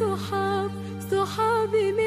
صحاب صحابي من